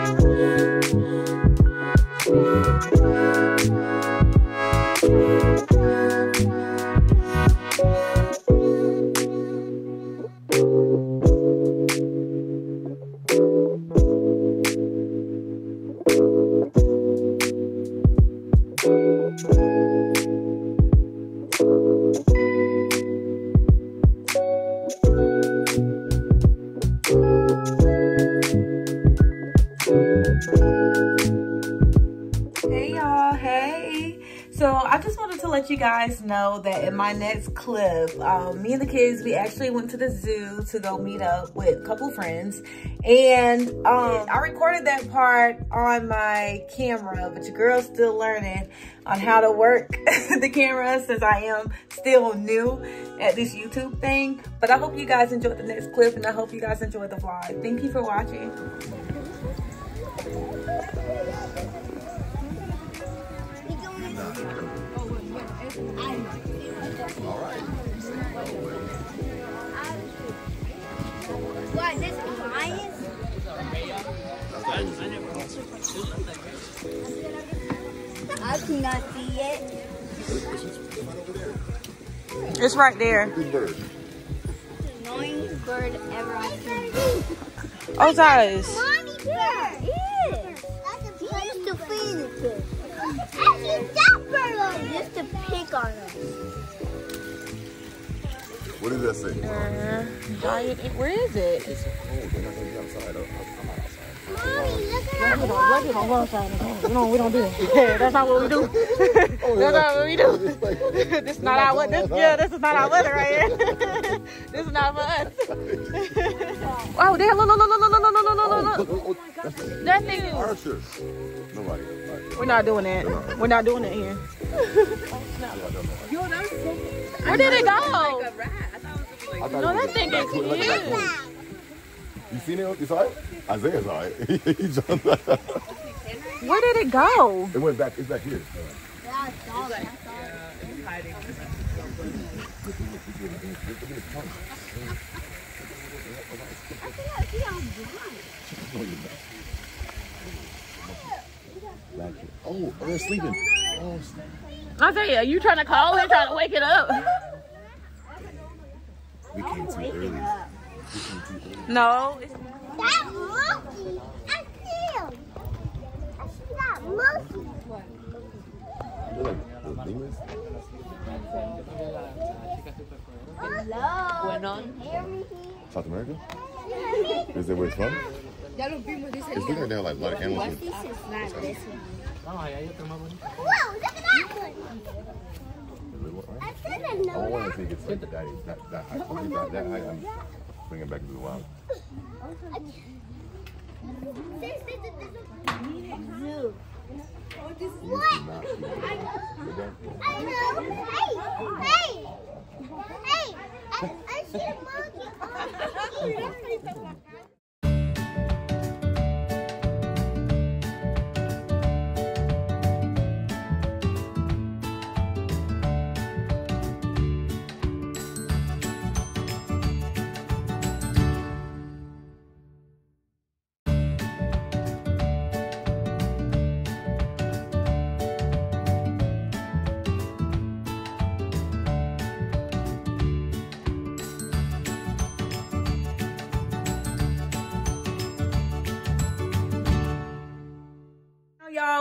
Bye. Hey y'all, hey. So I just wanted to let you guys know that in my next clip, um, me and the kids, we actually went to the zoo to go meet up with a couple friends. And um, I recorded that part on my camera, but your girl's still learning on how to work the camera since I am still new at this YouTube thing. But I hope you guys enjoyed the next clip and I hope you guys enjoyed the vlog. Thank you for watching. What, this lion? I cannot see it. It's right there. Good bird. Annoying bird ever I've seen. Osiris. Oh, Mommy bird. Yeah. He used to feed it to. Actually, that bird on it. Used to pick on us. What does that say? Uh-huh. Giant, where is it? Oh, they're not gonna be outside. I'm I'm not outside. Mommy, look at that We don't, water. we don't go outside. We don't, we don't do that. That's not what we do. Oh, That's not what we do. this is not our weather. This, yeah, this is not our weather right here. this is not for us. oh, there! Look, look, look, look, Nobody. We're not doing that. We're not doing it here. Yo, that was so Where did it go? Like a rat. I it was like, no, that thing is huge. You seen it? It's all right? Isaiah's all right. he jumped. Where did it go? It went back. It's back here. Yeah, I saw that. It's hiding. I think I see how blind. Oh, they're sleeping. Oh, Isaiah, you trying to call it, trying to wake it up? we came too early. We came too early. No. It's, That monkey. I see him. I see that monkey. They're like. Hello. Can you hear me? South America? Can you hear me? Is that where it's from? It's looking like they have like a lot of animals. This is not this one. Whoa, look at that one. I didn't know I want to see if it's like that, that, that high. That, that high. I'm it back to the wild. What?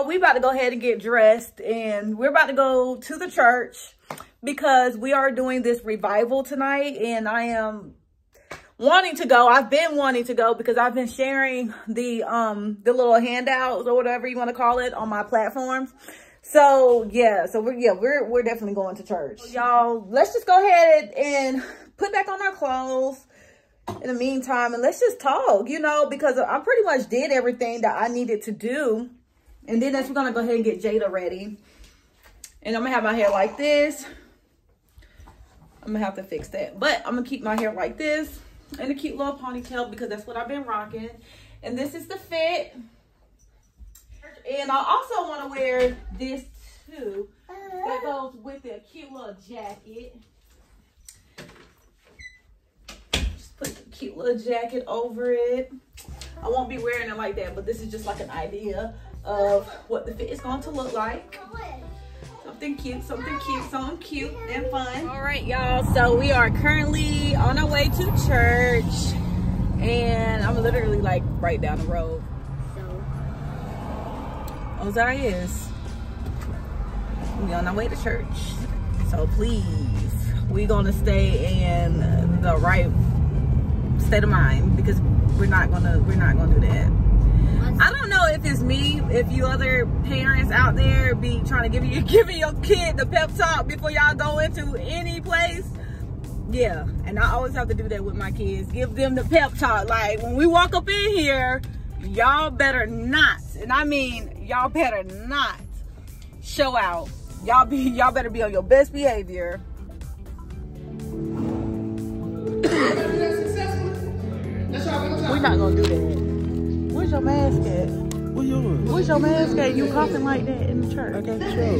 We about to go ahead and get dressed and we're about to go to the church because we are doing this revival tonight and I am wanting to go. I've been wanting to go because I've been sharing the um the little handouts or whatever you want to call it on my platforms. So yeah, so we're yeah, we're we're definitely going to church. Y'all, let's just go ahead and put back on our clothes in the meantime and let's just talk, you know, because I pretty much did everything that I needed to do. And then that's we're gonna go ahead and get Jada ready. And I'm gonna have my hair like this. I'm gonna have to fix that. But I'm gonna keep my hair like this and a cute little ponytail because that's what I've been rocking. And this is the fit. And I also want to wear this too. That goes with their cute little jacket. Just put the cute little jacket over it. I won't be wearing it like that, but this is just like an idea of what the fit is going to look like. Something cute, something cute, something cute and fun. All right, y'all. So we are currently on our way to church. And I'm literally like right down the road. So, Ozai is. We on our way to church. So please, we gonna stay in the right state of mind because we're not gonna we're not gonna do that. I don't know if it's me, if you other parents out there be trying to give you giving your kid the pep talk before y'all go into any place. Yeah, and I always have to do that with my kids. Give them the pep talk. Like when we walk up in here, y'all better not, and I mean y'all better not show out. Y'all be y'all better be on your best behavior. We're not gonna do that. Where's your mask at? What yours? Where's your mask at? You coughing like that in the I church. got trouble.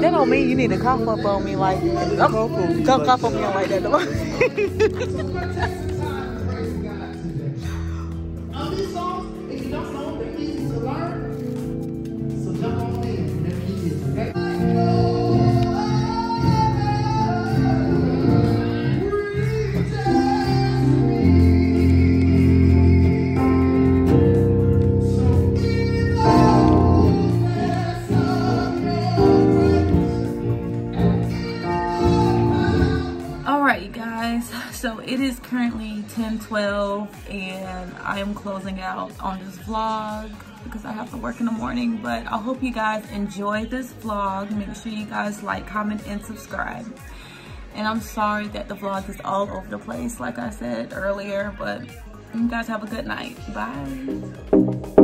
That don't mean you need to cough up on me like that. Cough on me Don't like cough on me that. like that. it is currently 10:12, and I am closing out on this vlog because I have to work in the morning. But I hope you guys enjoyed this vlog. Make sure you guys like, comment, and subscribe. And I'm sorry that the vlog is all over the place, like I said earlier. But you guys have a good night. Bye.